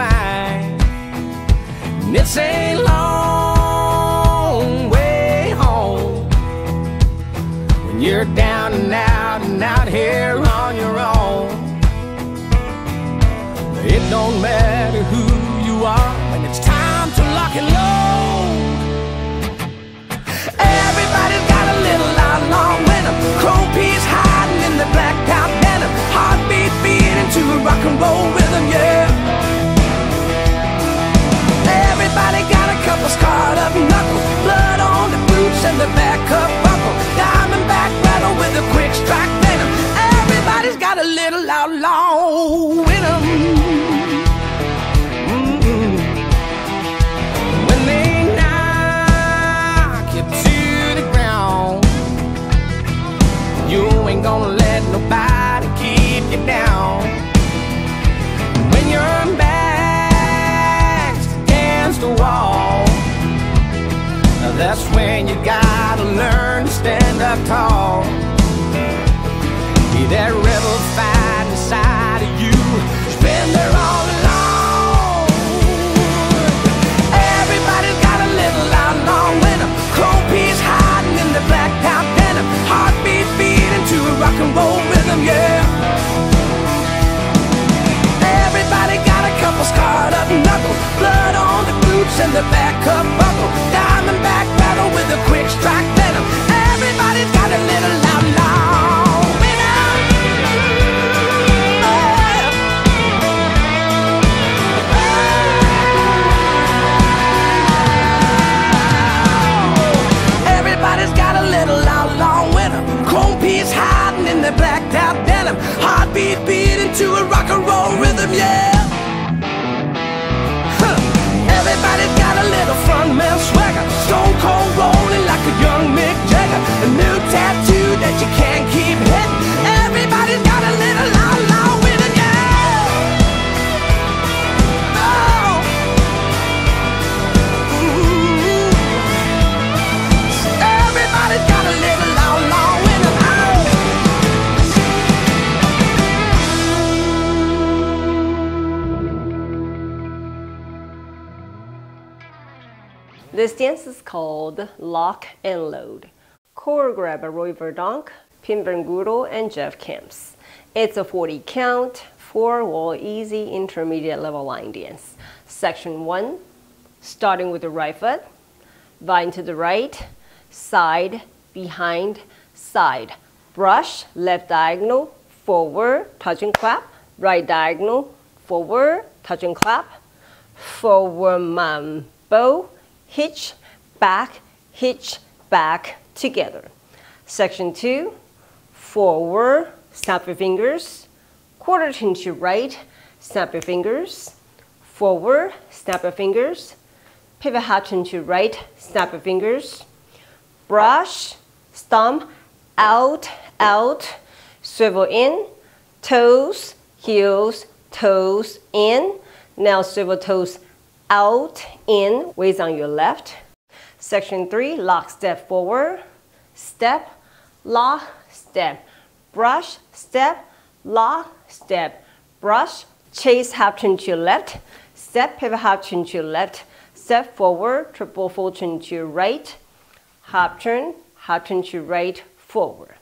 And it's a long way home when you're down and out and out here on your own. It don't matter who you are when it's time to lock and load. Up tall. Be that rebel Heartbeat beating to a rock This dance is called Lock and Load. Choreographed by Roy Verdonk, Pim Grootel, and Jef Camps. It's a 40 count, four wall easy intermediate level line dance. Section 1, starting with the right foot, vine to the right, side, behind, side. Brush, left diagonal, forward, touch and clap, right diagonal, forward, touch and clap, forward mambo, hitch, back, hitch, back, together. Section two, forward, snap your fingers, quarter turn to right, snap your fingers, forward, snap your fingers, pivot half turn to right, snap your fingers, brush, stomp, out, out, swivel in, toes, heels, toes in. Now swivel toes out, in, weights on your left. Section three, lock step forward, step, lock, step, brush, step, lock, step, brush, chase half turn to your left, step, pivot half turn to your left, step forward, triple fold turn to your right, half turn, half turn to right, forward.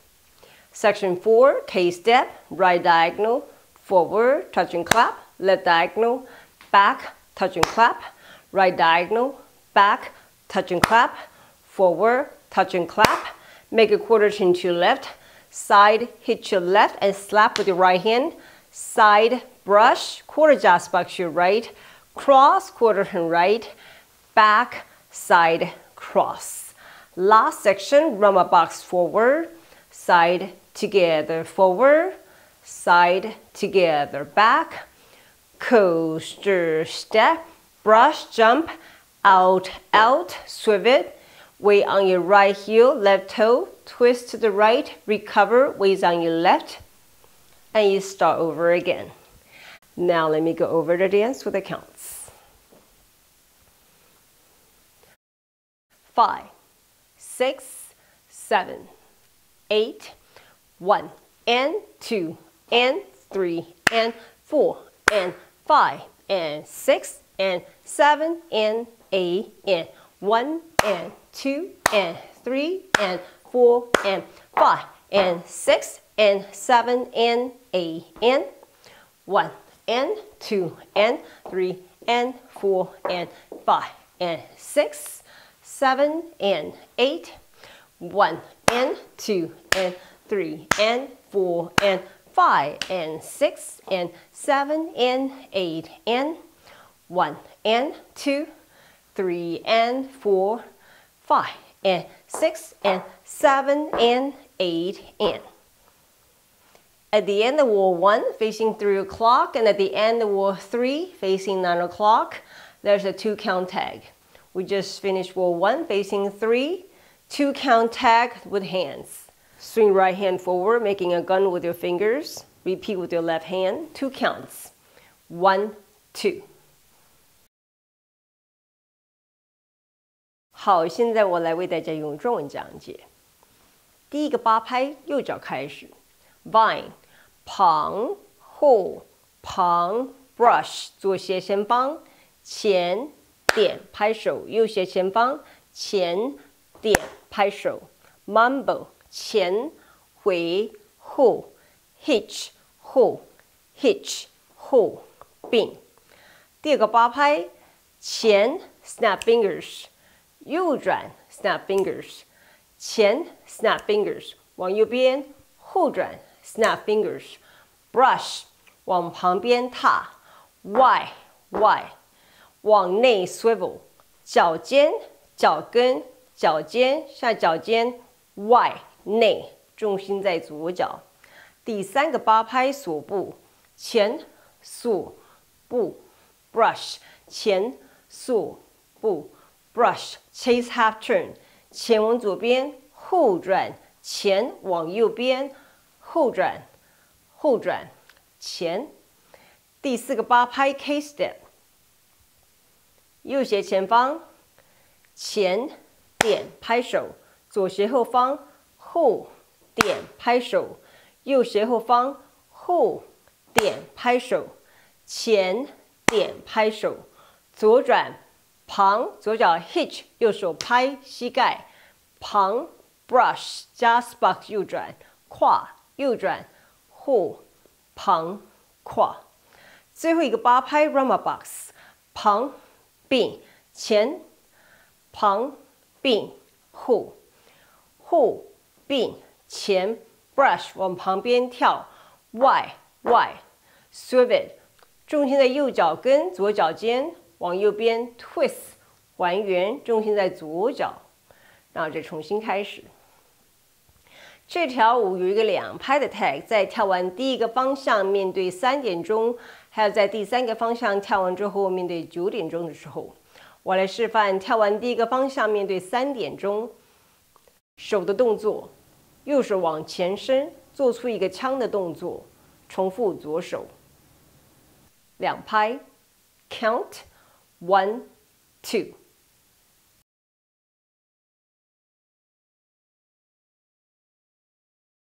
Section 4, K step, right diagonal, forward, touch and clap, left diagonal, back, touch and clap, right diagonal, back, touch and clap, forward, touch and clap, make a quarter turn to your left, side, hit your left and slap with your right hand, side, brush, quarter jazz box your right, cross, quarter turn right, back, side, cross. Last section, rumba box forward, side, together, forward, side, together, back, coaster, step, brush, jump, out, out, swivel, weight on your right heel, left toe, twist to the right, recover, weight on your left, and you start over again. Now let me go over the dance with the counts. Five, six, seven, eight, one, and two, and three, and four, and five, and six, and seven, and eight, and one, and two, and three, and four, and five, and six, and seven, and eight, and one, and two, and three, and four, and five, and six, seven, and eight, one, and two, and three, and four, and five, and six, and seven, and eight, and one, and two, three, and four, five, and six, and seven, and eight, and. At the end of wall one, facing three o'clock, and at the end of wall three, facing nine o'clock, there's a two count tag. We just finished wall one, facing three, two count tag with hands. Swing right hand forward, making a gun with your fingers. Repeat with your left hand, two counts. One, two. 好，现在我来为大家用中文讲解。第一个八拍，右脚开始，vine，旁后旁 brush brush. 左斜前方，前点拍手。右斜前方，前点拍手。Mambo. 前回后，hitch 后，hitch 后并。第二个八拍，前 snap fingers。右转，snap fingers，前，snap fingers，往右边，后转，snap fingers，brush，往旁边踏，y y，往内 swivel，脚尖，脚跟，脚尖，下脚尖，y 内，重心在左脚。第三个八拍锁步，前锁步，brush，前锁步。brush chase half turn，前往左边，后转，前往右边，后转，后转，前。第四个八拍 K step，右斜前方，前点拍手，左斜后方，后点拍手，右斜后方，后点拍手，前点拍手，左转。旁左脚 hitch，右手拍膝盖，旁 brush 加 spark 右转，跨右转，后旁跨，最后一个八拍 ruma box，旁并前，旁并后，后并前 brush 往旁边跳，y y swivel，重心在右脚跟，左脚尖。往右边 twist 还原，重心在左脚，然后再重新开始。这条舞有一个两拍的 tag，在跳完第一个方向面对三点钟，还有在第三个方向跳完之后面对九点钟的时候，我来示范跳完第一个方向面对三点钟，手的动作，右手往前伸，做出一个枪的动作，重复左手两拍，count。One, two.